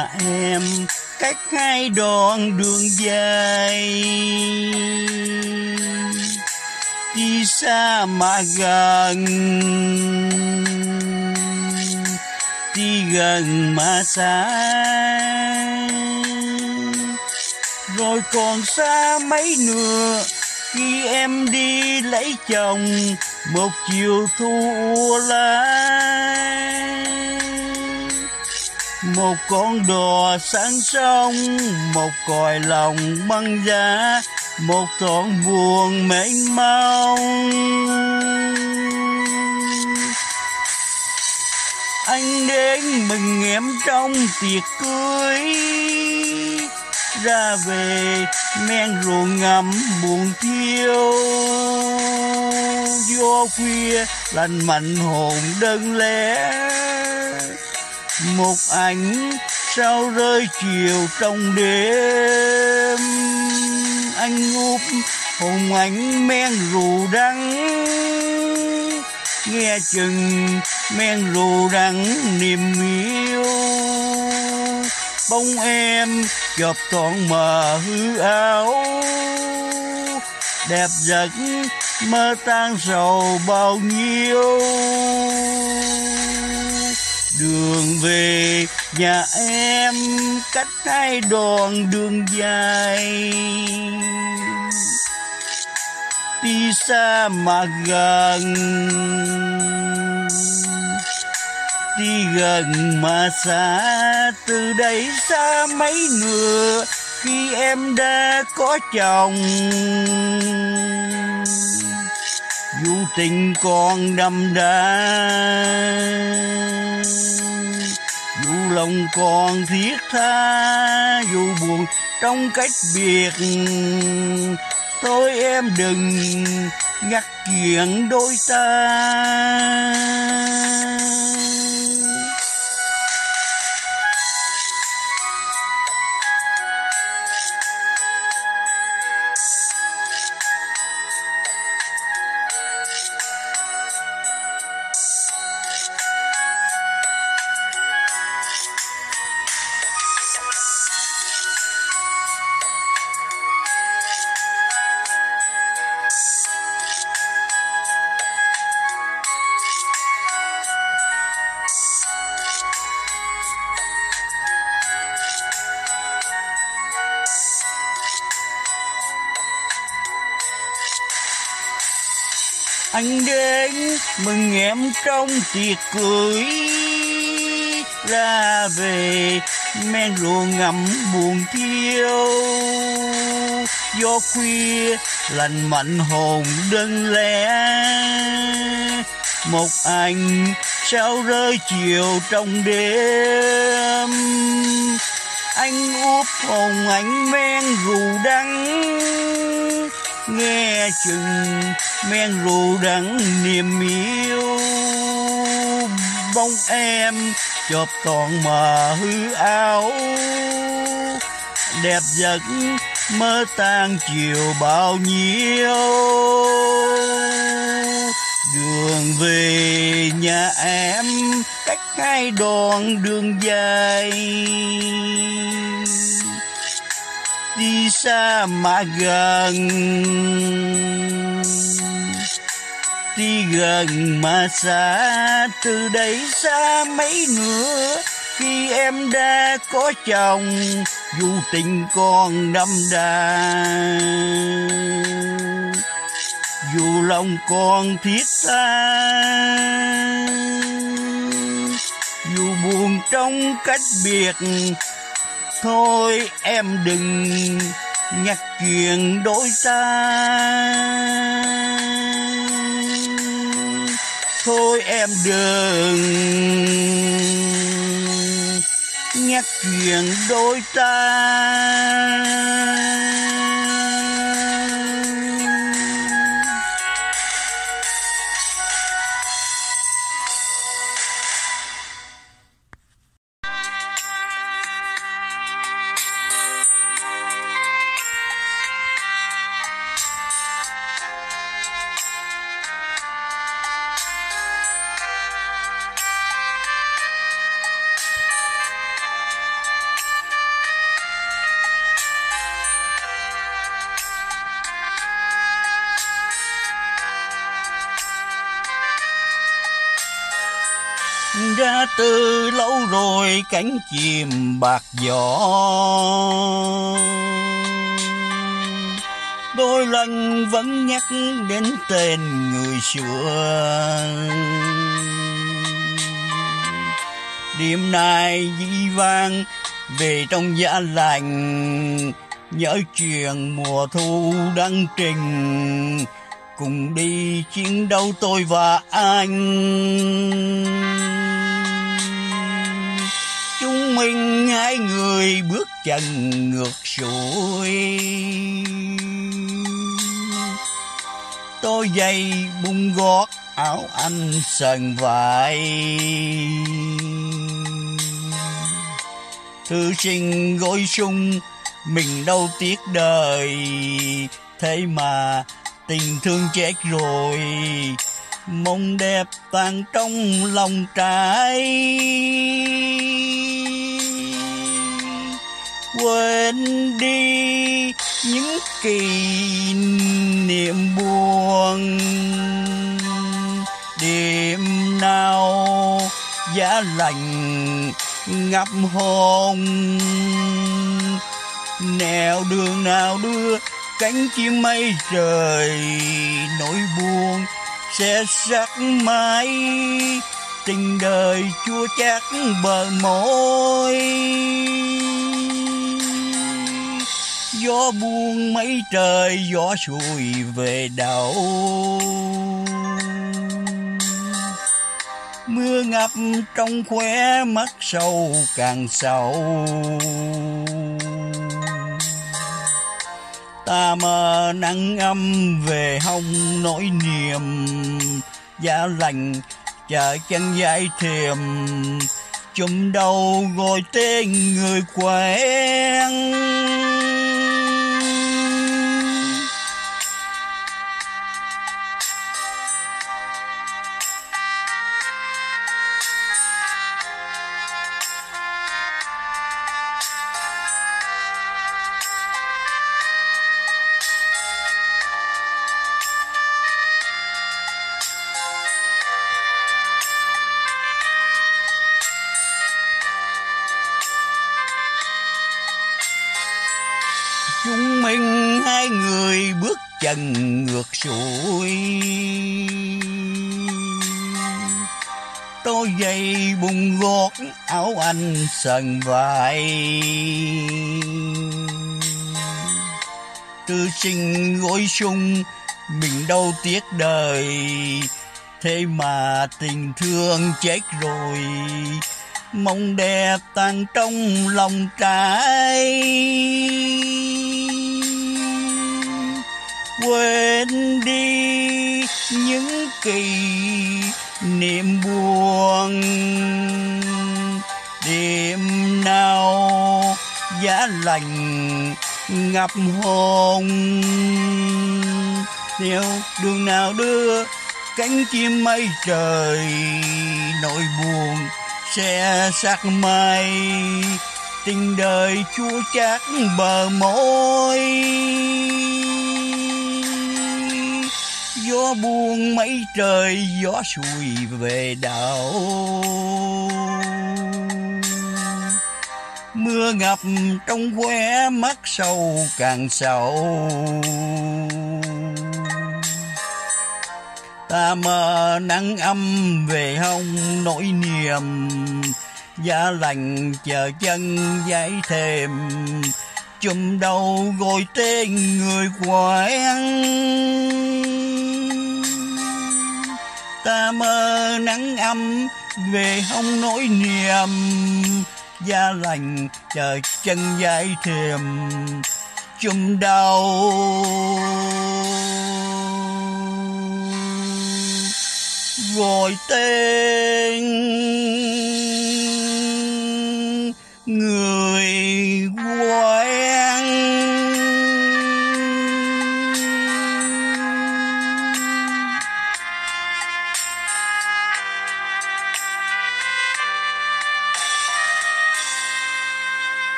nhà em cách hai đoạn đường dài đi xa mà gần, đi gần mà xa rồi còn xa mấy nữa khi em đi lấy chồng, một chiều thu lại. lá một con đò sáng sông, một còi lòng băng giá, một thọn buồn mênh mông. Anh đến mừng em trong tiệc cưới, ra về men ruộng ngắm buồn thiêu. Gió khuya lành mạnh hồn đơn lẻ một ảnh sao rơi chiều trong đêm. Anh ngúp hồn ảnh men rượu đắng. Nghe chừng men rượu đắng niềm yêu. Bóng em chợp thoáng mờ hư áo đẹp giấc mơ tan sầu bao nhiêu đường về nhà em cách hai đoạn đường dài. Đi xa mà gần, đi gần mà xa. Từ đây xa mấy ngựa khi em đã có chồng. Dù tình còn đậm đà lòng còn thiết tha dù buồn. Trong cách biệt thôi em đừng nhắc chuyện đôi ta. Anh đến mừng em trong tiệc cưới. Ra về men rượu ngắm buồn thiêu. Gió khuya, lành mạnh hồn đơn lẻ. Một anh sao rơi chiều trong đêm. Anh úp hồn anh men rượu đắng nghe chừng men rượu đắng niềm yêu. Bóng em chộp toàn mờ hư áo đẹp giấc mơ tan chiều bao nhiêu. Đường về nhà em cách hai đoạn đường dài đi xa mà gần. Đi gần mà xa, từ đây xa mấy nữa khi em đã có chồng, dù tình còn đậm đà. Dù lòng còn thiết tha. Dù buồn trong cách biệt thôi em đừng nhắc chuyện đôi ta. Thôi em đừng nhắc chuyện đôi ta. Ra từ lâu rồi cánh chim bạc gió đôi lần vẫn nhắc đến tên người xưa. Đêm nay di vang về trong giá lành, nhớ chuyện mùa thu đang trình. Cùng đi chiến đấu tôi và anh. Hai người bước chân ngược xuôi. Tôi giày bung gót áo anh sờn vải. Thư sinh gối sung, mình đâu tiếc đời. Thế mà tình thương chết rồi, mong đẹp tan trong lòng trái quên đi những kỷ niệm buồn. Đêm nào giá lạnh ngập hồn, nẻo đường nào đưa cánh chim mây trời, nỗi buồn sẽ sắc mãi. Tình đời chua chát bờ môi gió buông mấy trời, gió xuôi về đâu mưa ngập trong khóe mắt sâu càng sâu ta mơ nắng âm về hông nỗi niềm, giá lành chờ chân dài thềm. Chùm đầu gọi tên người quen. Dần ngược xuôi. Tôi giày bung gót áo anh sần vai, tư sinh gối sung mình đâu tiếc đời. Thế mà tình thương chết rồi mong đẹp tan trong lòng trái. Quên đi những kỷ niệm buồn. Đêm nào giá lành ngập hồn. Nếu đường nào đưa cánh chim mây trời, nỗi buồn sẽ sắc mây tình đời chua chát bờ môi gió buông mấy trời, gió xuôi về đảo. Mưa ngập trong khóe mắt sâu càng sâu ta mơ nắng âm về hông nỗi niềm, giá lành chờ chân dãy thềm chùm đầu gọi tên người quen ta mơ nắng âm về không nỗi niềm. Da lành chờ chân dài thềm chung đầu. Gọi tên người quen.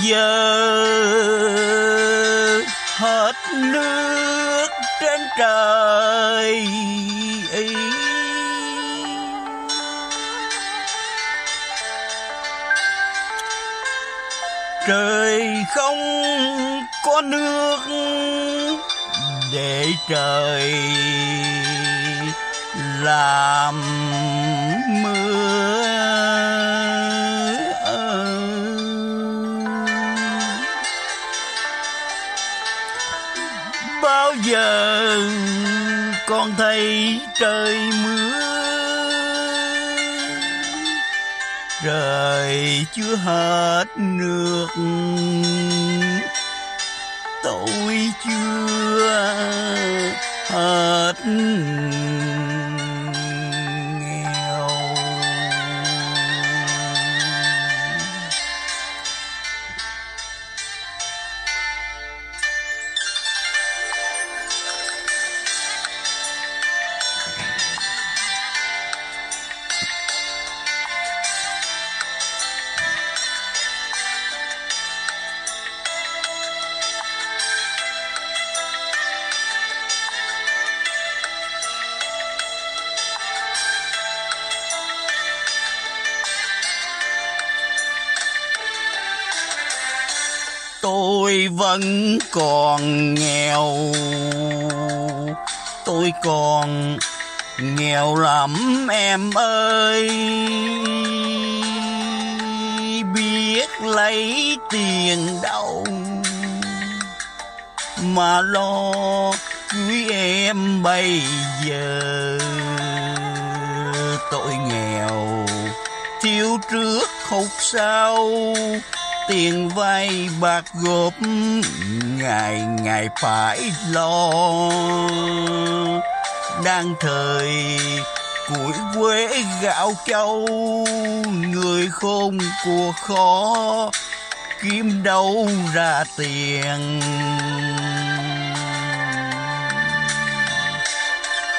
Giờ. Hết nước trên trời. Trời không có nước để trời làm bao giờ con thấy trời mưa? Trời chưa hết nước. Tôi chưa hết tôi vẫn còn nghèo. Tôi còn nghèo lắm, em ơi. Biết lấy tiền đâu mà lo cưới em bây giờ. Tôi nghèo, thiếu trước hụt sau tiền vay bạc gộp, ngày ngày phải lo. Đang thời củi quế gạo châu, người khôn của khó kiếm đâu ra tiền.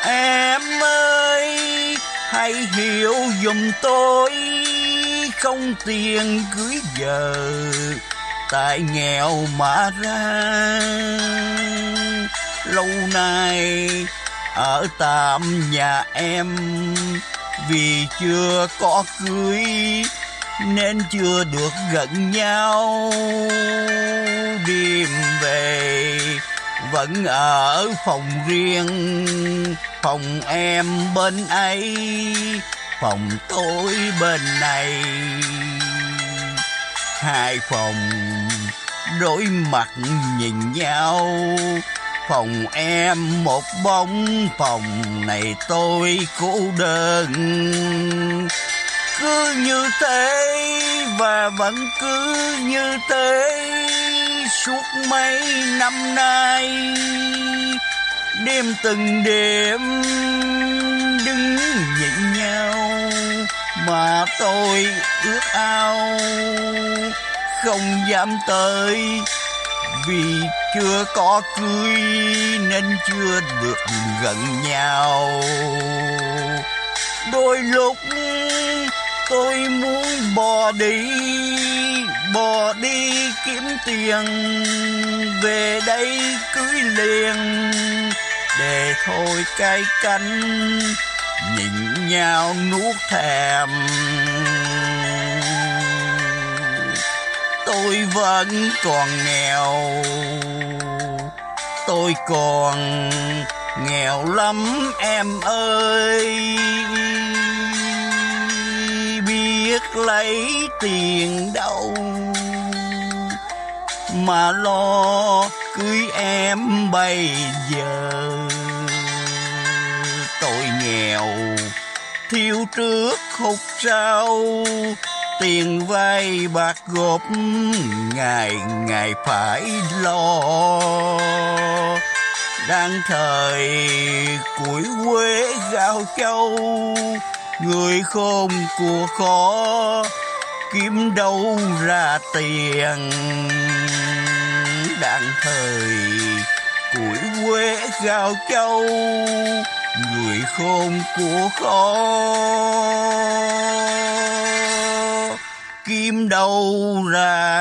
Em ơi, hãy hiểu dùm tôi không tiền cưới vợ, tại nghèo mà ra. Lâu nay ở tạm nhà em, vì chưa có cưới nên chưa được gần nhau. Đêm về vẫn ở phòng riêng, phòng em bên ấy phòng tôi bên này. Hai phòng đối mặt nhìn nhau. Phòng em một bóng, phòng này tôi cô đơn. Cứ như thế và vẫn cứ như thế suốt mấy năm nay. Đêm từng đêm đứng mà tôi ước ao không dám tới. Vì chưa có cưới nên chưa được gần nhau. Đôi lúc tôi muốn bỏ đi bỏ đi kiếm tiền. Về đây cưới liền, để thôi cay canh nhìn nhau nuốt thèm. Tôi vẫn còn nghèo, tôi còn nghèo lắm em ơi. Biết lấy tiền đâu mà lo cưới em bây giờ. Tôi nghèo thiếu trước khúc sau. Tiền vay bạc gộp ngày ngày phải lo. Đang thời củi quế gạo châu, người khôn của khó kiếm đâu ra tiền. Đang thời củi quế gạo châu người khôn của khó kim đâu ra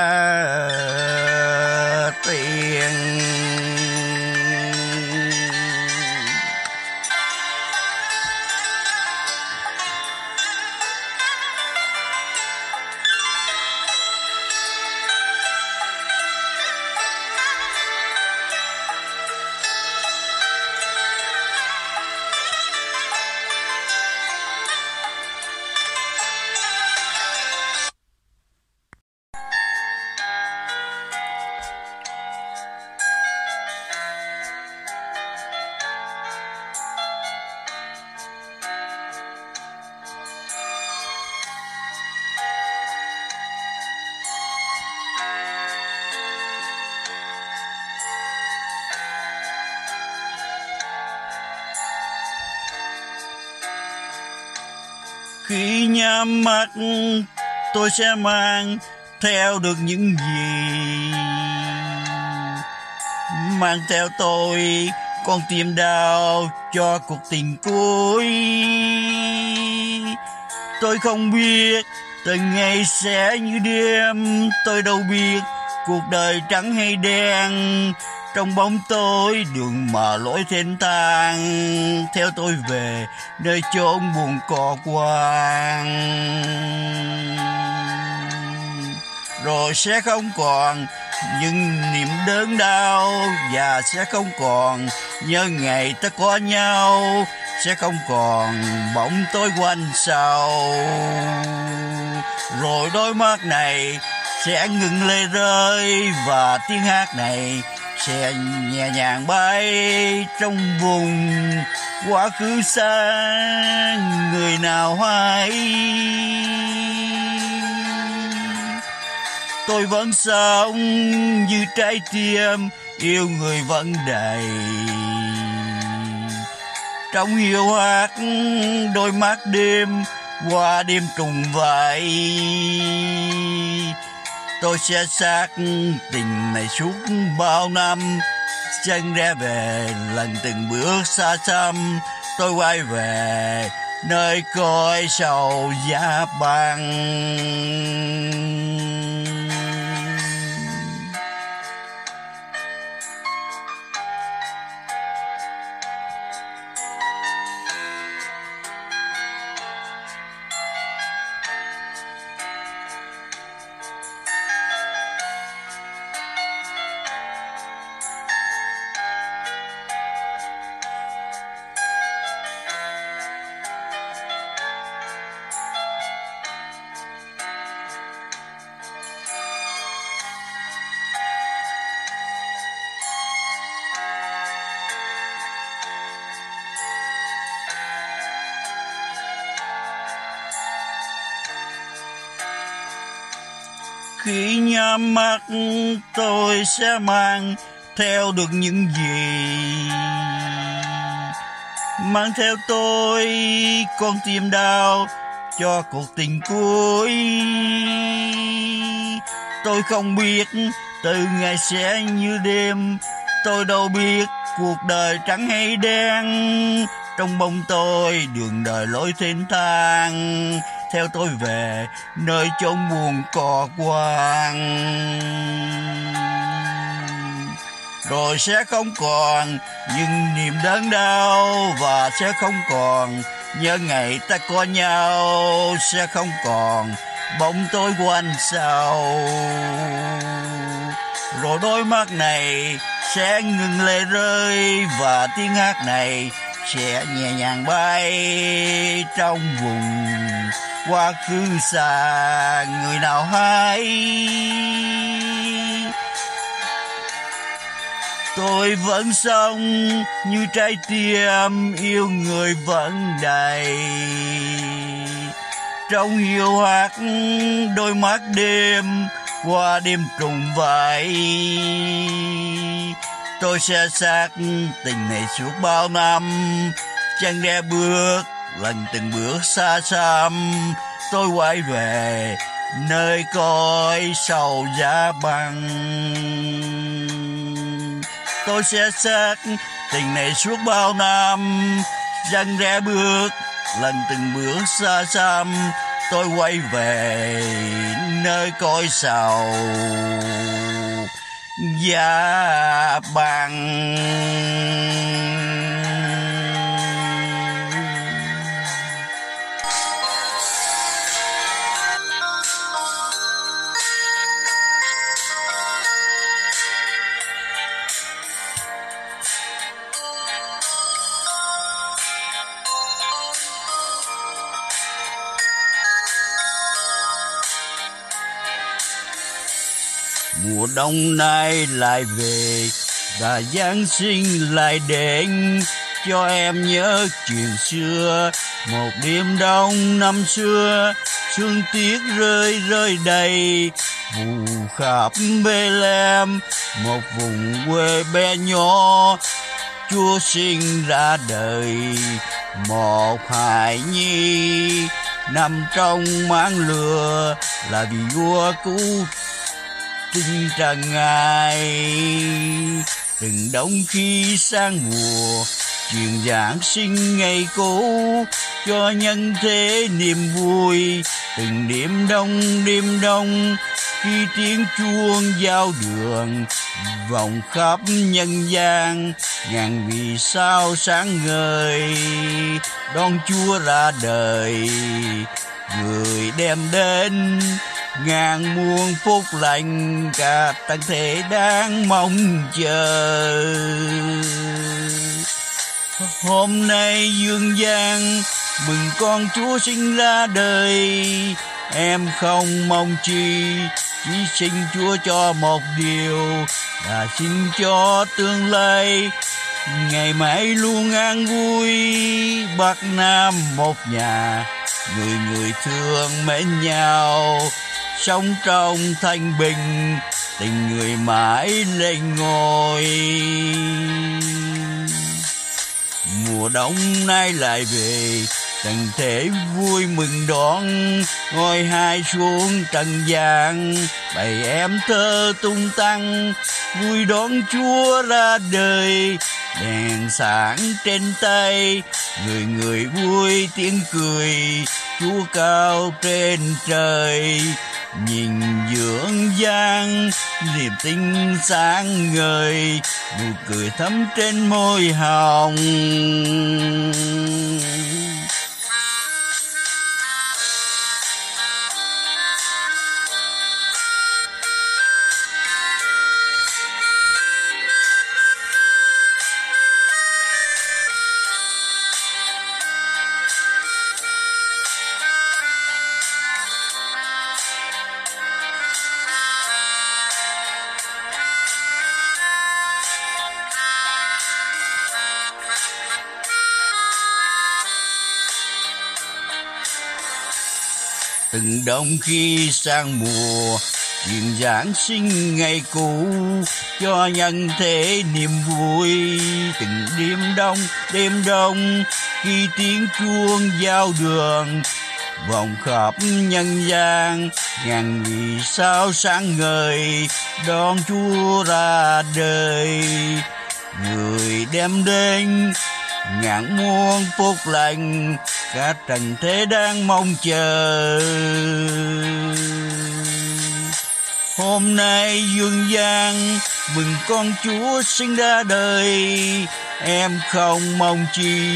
tiền? Mắt, tôi sẽ mang theo được những gì? Mang theo tôi con tim đau cho cuộc tình cuối. Tôi không biết từng ngày sẽ như đêm, tôi đâu biết cuộc đời trắng hay đen trong bóng tối đường mà lối thênh thang theo tôi về, nơi chốn buồn cỏ quang rồi sẽ không còn những niềm đớn đau, và sẽ không còn nhớ ngày ta có nhau. Sẽ không còn bóng tối quanh sau rồi đôi mắt này sẽ ngừng lệ rơi, và tiếng hát này sẽ nhẹ nhàng bay trong vùng quá khứ xa, người nào hay? Tôi vẫn sống như trái tim, yêu người vẫn đầy. Trong hiu hắt, đôi mắt đêm qua đêm trùng vậy tôi sẽ xác tình này suốt bao năm. Chân ra về, lần từng bước xa xăm. Tôi quay về, nơi coi sầu giá băng khi nhắm mắt, tôi sẽ mang theo được những gì? Mang theo tôi con tim đau cho cuộc tình cuối. Tôi không biết từ ngày sẽ như đêm. Tôi đâu biết cuộc đời trắng hay đen. Trong bóng tôi đường đời lối thênh thang theo tôi về, nơi chốn buồn cò quang rồi sẽ không còn những niềm đớn đau và sẽ không còn. Nhớ ngày ta có nhau, sẽ không còn. Bóng tối quanh sau rồi đôi mắt này sẽ ngừng lệ rơi và tiếng hát này sẽ nhẹ nhàng bay trong vùng quá khứ xa người nào hay? Tôi vẫn sống như trái tim yêu người vẫn đầy. Trong hiu hắt, đôi mắt đêm qua đêm trùng vậy tôi sẽ xác tình này suốt bao năm, chẳng đe bước lần từng bước xa xăm, tôi quay về nơi coi sầu giá băng tôi sẽ xác tình này suốt bao năm dần rẽ bước. Lần từng bước xa xăm, tôi quay về nơi coi sầu giá bằng. Mùa đông nay lại về và giáng sinh lại đến. Cho em nhớ chuyện xưa, một đêm đông năm xưa, sương tuyết rơi rơi đầy vụ khắp Bethlehem một vùng quê bé nhỏ. Chúa sinh ra đời một hài nhi, nằm trong máng lừa là vì vua cứu tinh trần ngài. Từng đông khi sang mùa chuyện giảng sinh ngày cũ, cho nhân thế niềm vui. Từng đêm đông đêm đông, khi tiếng chuông giao đường vòng khắp nhân gian. Ngàn vì sao sáng ngời, đón chúa ra đời. Người đem đến ngàn muôn phút lành cả tăng thể đang mong chờ. Hôm nay dương gian, mừng con chúa sinh ra đời. Em không mong chi, chỉ xin chúa cho một điều, là xin cho tương lai. Ngày mãi luôn an vui, bắc nam một nhà, người người thương mến nhau sống trong thanh bình, tình người mãi lên ngôi. Mùa đông nay lại về, chẳng thể vui mừng đón. Ngôi hai xuống trần gian, bày em thơ tung tăng. Vui đón chúa ra đời, đèn sáng trên tay. Người người vui tiếng cười, chúa cao trên trời nhìn dưỡng gian niềm tin sáng ngời nụ cười thắm trên môi hồng. Từng đông khi sang mùa. Chuyện giáng sinh ngày cũ, cho nhân thế niềm vui. Từng đêm đông đêm đông, khi tiếng chuông giao đường, vòng khắp nhân gian. Ngàn vì sao sáng ngời, đón chúa ra đời. Người đem đến ngàn muôn phúc lành, cả trần thế đang mong chờ. Hôm nay dương gian, mừng con chúa sinh ra đời. Em không mong chi,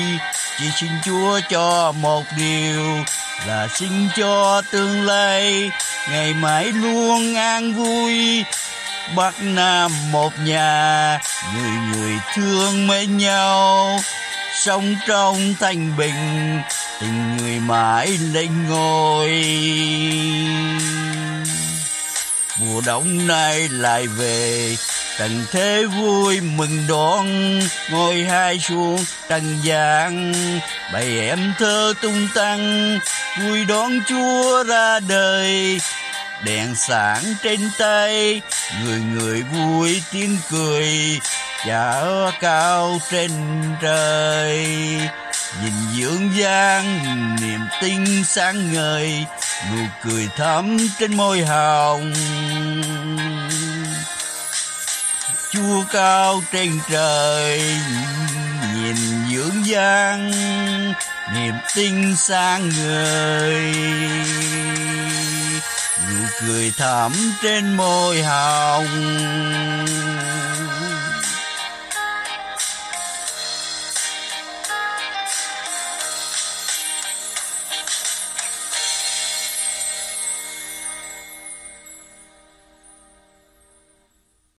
chỉ xin chúa cho một điều, là xin cho tương lai ngày mãi luôn an vui. Bắc nam một nhà, người người thương mến nhau sống trong thanh bình, tình người mãi lên ngôi. Mùa đông nay lại về tận thế vui mừng đón, ngồi hai xuống trần gian bày em thơ tung tăng, vui đón chúa ra đời. Đèn sáng trên tay, người người vui tiếng cười Chở cao trên trời, nhìn dưỡng gian, niềm tin sáng ngời, nụ cười thắm trên môi hồng. Chúa cao trên trời, nhìn dưỡng gian, niềm tin sáng ngời. Nụ cười thắm trên môi hồng.